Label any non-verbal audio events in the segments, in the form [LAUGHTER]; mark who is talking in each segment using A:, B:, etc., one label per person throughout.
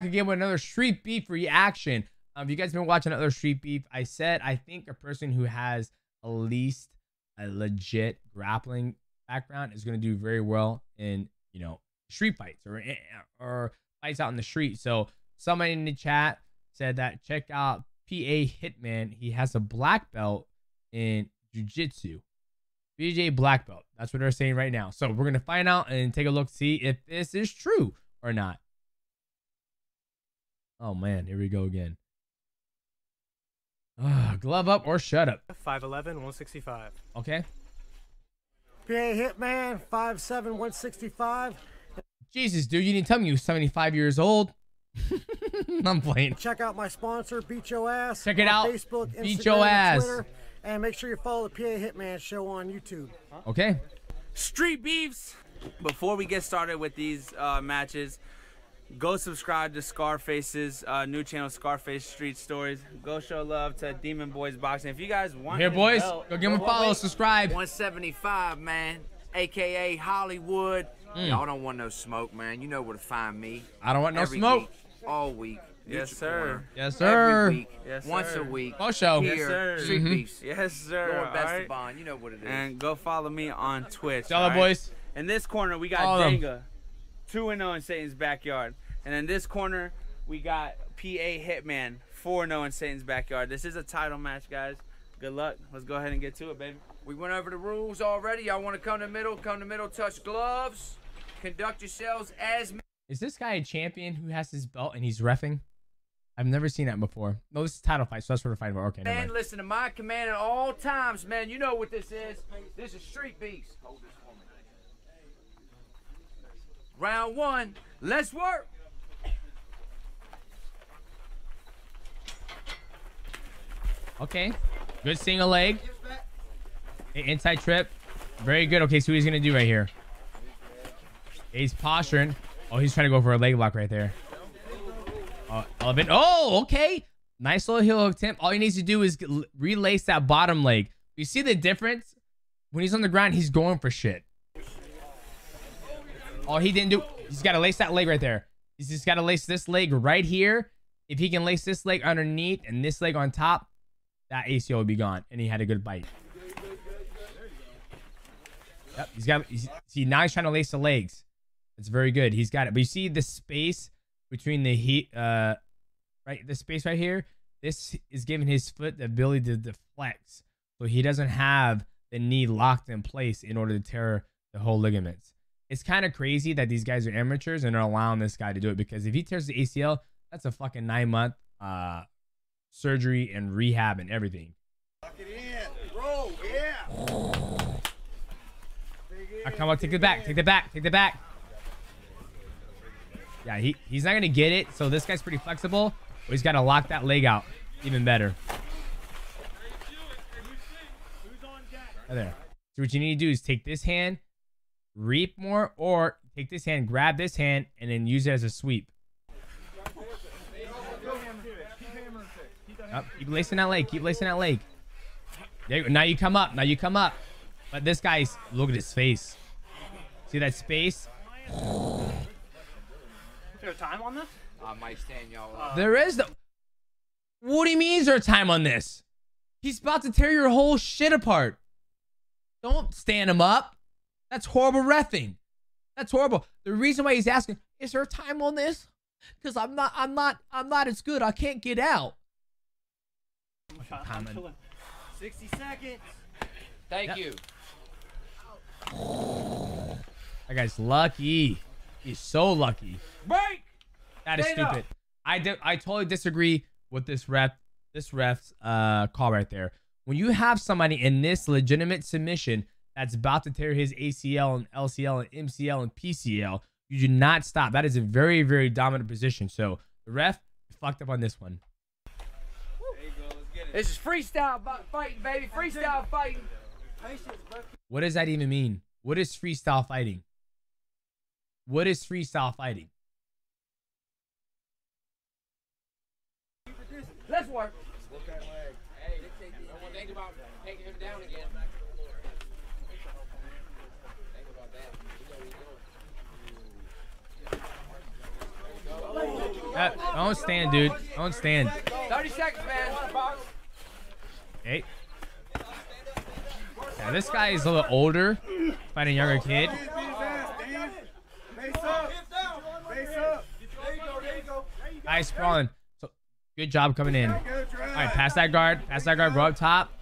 A: again with another Street Beef reaction. Um, if you guys been watching another Street Beef, I said I think a person who has at least a legit grappling background is going to do very well in you know street fights or eh, or fights out in the street. So somebody in the chat said that check out PA Hitman. He has a black belt in jujitsu. BJ black belt. That's what they're saying right now. So we're gonna find out and take a look, see if this is true or not. Oh man, here we go again. Uh, glove up or shut up.
B: 5'11", 165.
A: Okay.
C: PA Hitman, 5'7", 165.
A: Jesus, dude, you didn't tell me you were 75 years old. [LAUGHS] I'm playing.
C: Check out my sponsor, Beat Your Ass.
A: Check it
C: on
A: out.
C: Facebook,
A: Beat
C: Instagram,
A: Your
C: and
A: Ass.
C: Twitter. And make sure you follow the PA Hitman show on YouTube.
A: Okay.
D: Street Beefs. Before we get started with these uh, matches, go subscribe to Scarface's uh, new channel, Scarface Street Stories. Go show love to Demon Boys Boxing. If you guys want
A: Here, boys.
D: belt-
A: Go give him a follow,
D: wait.
A: subscribe.
E: 175, man, aka Hollywood.
A: Mm.
E: Y'all don't want no smoke, man. You know where to find me.
A: I don't want no
E: Every
A: smoke.
E: week, all week.
D: Yes, sir.
E: Corner.
A: Yes, sir.
E: Every week.
D: Yes,
E: once a week.
A: For show.
E: Here,
D: Yes, sir.
E: Street
A: Mhm.
D: Yes, sir.
E: Lord Best
D: right?
E: of Bond. You know what it is.
D: And go follow me on Twitch.
A: Tell
D: all right?
A: boys.
D: In this corner, we got
A: Follow them.
D: Jenga, 2 0 in Satan's backyard. And in this corner, we got PA Hitman, 4 0 in Satan's backyard. This is a title match, guys. Good luck. Let's go ahead and get to it, baby.
E: we went over the rules already. Y'all want to come to the middle? Come to the middle. Touch gloves. Conduct yourselves as
A: Is this guy a champion who has his belt and he's refing? I've never seen that before. No, this is title fight, so that's what we're fighting about. Okay,
E: Man, listen to my command at all times, man. You know what this is. This is Street Beefs. Round one. Let's work.
A: Okay. Good single leg. Inside trip. Very good. Okay, so what he's gonna do right here. He's posturing. Oh, he's trying to go for a leg lock right there. Oh, elevate. Oh, okay. Nice little heel hook attempt. All he needs to do is relace that bottom leg. You see the difference? When he's on the ground, he's going for shit. All he didn't do, he's got to lace that leg right there. He's just got to lace this leg right here. If he can lace this leg underneath and this leg on top, that ACL would be gone. And he had a good bite. Yep, he's got. He's, see, now he's trying to lace the legs. It's very good. He's got it. But you see the space between the heat, uh, right? The space right here. This is giving his foot the ability to deflect. so he doesn't have the knee locked in place in order to tear the whole ligaments. It's kind of crazy that these guys are amateurs and are allowing this guy to do it because if he tears the ACL, that's a fucking nine month uh surgery and rehab and everything. Ah, come on, take it back, take it back, take it back. Yeah, he, he's not gonna get it. So this guy's pretty flexible. But he's gotta lock that leg out even better. Right there. So what you need to do is take this hand, reap more, or take this hand, grab this hand, and then use it as a sweep. Yep, keep lacing that leg. Keep lacing that leg. There you go. Now you come up. Now you come up. But this guy's look at his face. See that space?
B: Is there a time on this?
E: I might stand y'all up.
A: There is the. What do you mean? Is there time on this? He's about to tear your whole shit apart. Don't stand him up. That's horrible refing. That's horrible. The reason why he's asking is there time on this? Because I'm not. I'm not. I'm not as good. I can't get out. Time on-
D: 60 seconds.
E: Thank
A: Yep.
E: you.
A: That guy's lucky. He's so lucky.
E: Break.
A: That is
E: Stand up.
A: stupid. I do, I totally disagree with this ref this ref's uh call right there. When you have somebody in this legitimate submission that's about to tear his ACL and LCL and MCL and PCL, you do not stop. That is a very very dominant position. So the ref fucked up on this one.
E: This is freestyle fighting, baby. Freestyle fighting.
A: What does that even mean? What is freestyle fighting? What is freestyle fighting?
E: Let's work. Hey, think about taking him down again. Think about that. You know what he's doing.
A: Uh, don't stand, dude. Don't stand.
E: 30 seconds, man.
A: Okay. Yeah, this guy is a little older, fighting a younger kid. Nice sprawling. So good job coming in. All right, pass that guard. Pass that guard. Go up top.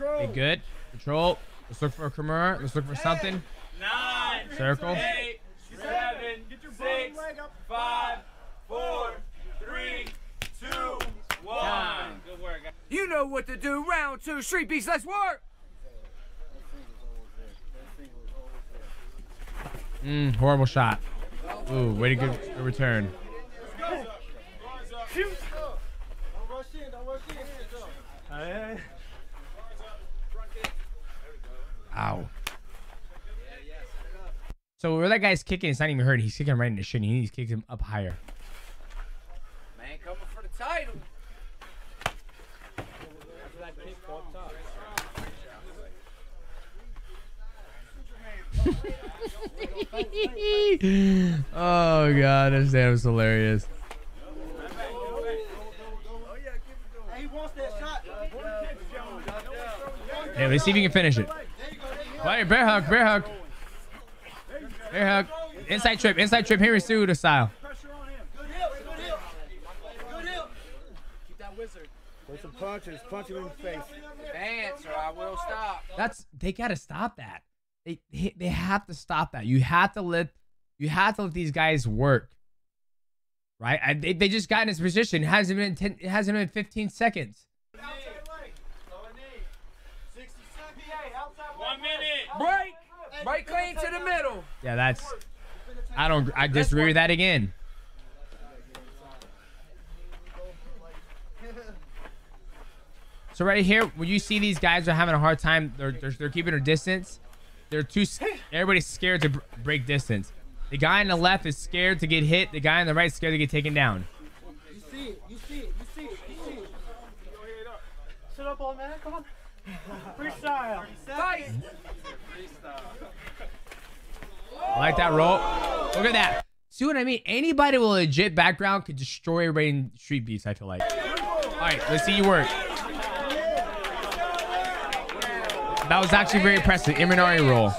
A: Okay, good. Control. Let's look for a Kimura. Let's look for something.
D: Nine,
A: Circle.
D: eight, seven, six, five, four, three, two, one. Good work. guys.
E: You know what to do. Round two. Street Beefs, let's work.
A: Mm, horrible shot. Ooh, way to good, a return. Ow. So where that guy's kicking, it's not even hurt. He's kicking right in the shin. He needs to kick him up higher.
E: Man coming for the title. [LAUGHS]
A: oh god, this damn is hilarious. Hey, let's see if you can finish it. Right, bear hug, bear hug. Bear hug. Inside trip, inside trip, Henry Cejudo style.
C: Put some punches. Punch him in the face.
E: Dance or I will stop.
A: That's they gotta stop that. They they they have to stop that. You have to let you have to let these guys work. Right? I, they, they just got in this position. It hasn't been 10, it hasn't been 15 seconds.
D: One minute.
E: Break. Break clean to the middle.
A: Yeah, that's I don't I disagree with that again. So right here, when you see these guys are having a hard time, they're, they're, they're keeping their distance. They're too. Everybody's scared to br- break distance. The guy on the left is scared to get hit. The guy on the right is scared to get taken down.
C: You see it. You see it. You see it. You see it. Sit up, old man. Come on. Freestyle.
E: Fight.
A: I like that roll. Look at that. See what I mean? Anybody with a legit background could destroy everybody in street beefs. I feel like. All right, let's see you work. That was actually very impressive. Imanari roll.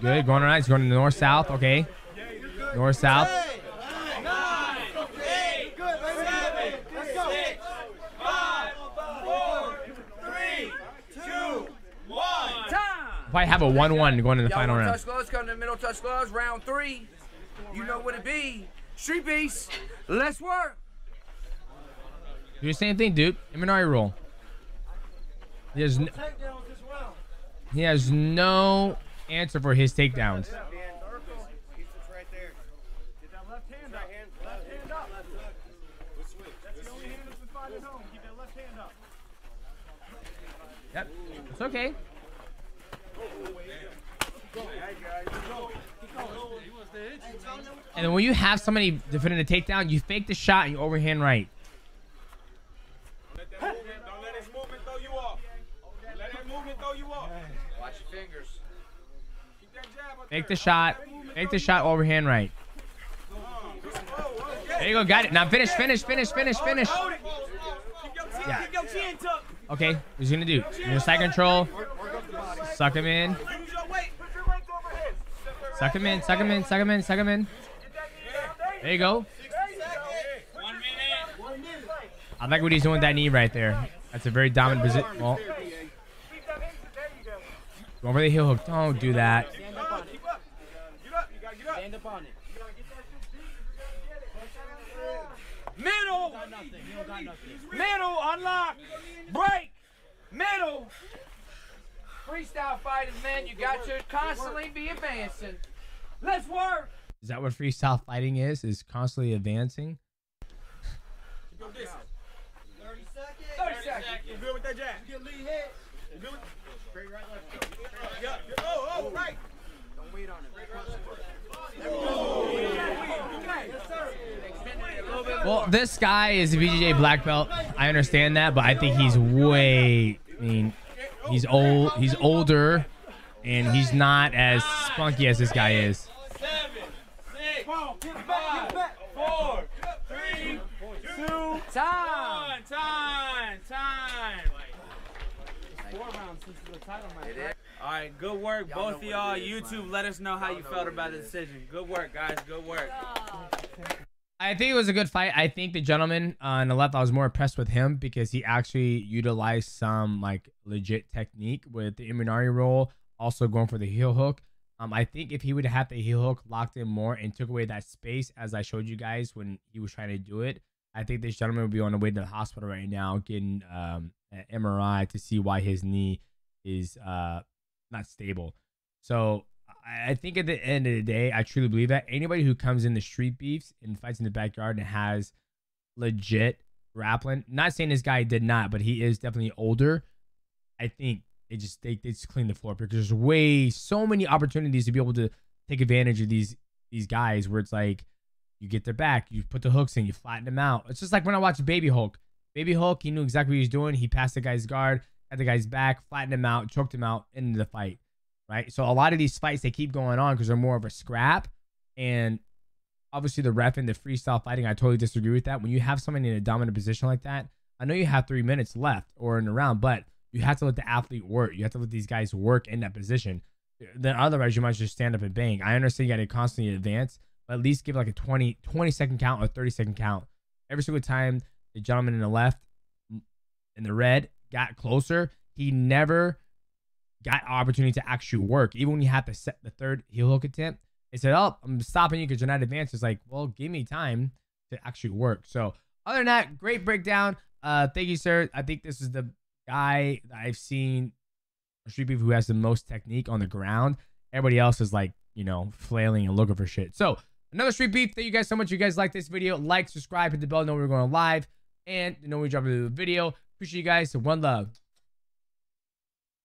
A: Good. Going on. He's going to north south. Okay. North south.
E: Time.
A: Probably have a 1-1 going in the final round.
E: touch gloves? Come to the middle, touch gloves. Round three. You know what it be. Street Beefs, let's work.
A: Do the same thing, dude. Imanari roll. He has, n- he has no answer for his takedowns. Yep. It's okay. And then when you have somebody defending a takedown, you fake the shot and you overhand right.
B: Don't let his movement throw you off. Let that movement throw you off.
E: Watch your fingers.
B: Keep
A: Fake the shot. Make the shot overhand right. There you go. Got it. Now finish, finish, finish, finish, finish. Yeah. Okay. What's he gonna do? Your side control. Suck him in. Suck him in. Suck him in. Suck him in. Suck him in. There you go. I like what he's doing with that knee right there. That's a very dominant position. Well, over the heel hook. Don't do that.
B: Keep up. Get up. You gotta get up. Stand up on it.
E: Middle. Middle, unlock. Break. Middle. Freestyle fighters, man, you got to constantly be advancing. Let's work.
A: Is that what freestyle fighting is? Is constantly advancing?
B: Go distance.
E: 30 seconds.
B: You good with that jab? You good with Straight right, left. Yeah. yeah. Oh, oh, right.
A: Well, this guy is a BJJ black belt. I understand that, but I think he's way. I mean, he's old. He's older, and he's not as spunky as this guy is.
E: Time.
D: Time, time. Four rounds since the title match.
E: It is.
D: All right, good work,
E: Y'all
D: both of y'all.
E: it is,
D: YouTube,
E: man.
D: let us know how
E: Y'all
D: you
E: know
D: felt about the decision. Good work, guys. Good work.
A: I think it was a good fight. I think the gentleman on the left, I was more impressed with him because he actually utilized some like legit technique with the Imanari roll, also going for the heel hook. Um, I think if he would have had the heel hook locked in more and took away that space, as I showed you guys when he was trying to do it, I think this gentleman would be on the way to the hospital right now getting um, an MRI to see why his knee is uh, not stable. So I think at the end of the day, I truly believe that anybody who comes in the street beefs and fights in the backyard and has legit grappling, not saying this guy did not, but he is definitely older. I think they just they, they just clean the floor because there's way so many opportunities to be able to take advantage of these these guys where it's like you get their back, you put the hooks in, you flatten them out. It's just like when I watched Baby Hulk. Baby Hulk, he knew exactly what he was doing. He passed the guy's guard, had the guy's back, flattened him out, choked him out into the fight right? So a lot of these fights they keep going on because they're more of a scrap, and obviously the ref and the freestyle fighting, I totally disagree with that. When you have someone in a dominant position like that, I know you have three minutes left or in the round, but you have to let the athlete work. You have to let these guys work in that position. Then otherwise, you might just stand up and bang. I understand you got to constantly advance, but at least give like a 20, 20 second count or 30 second count. Every single time the gentleman in the left, in the red, got closer, he never got opportunity to actually work. Even when you had to set the third heel hook attempt, they said, "Oh, I'm stopping you because you're not advanced." It's like, well, give me time to actually work. So, other than that, great breakdown. Uh, thank you, sir. I think this is the guy I've seen street beef who has the most technique on the ground. Everybody else is like, you know, flailing and looking for shit. So, another street beef. Thank you guys so much. You guys like this video? Like, subscribe, hit the bell, know we're going live, and know we drop a new video. Appreciate you guys. One love.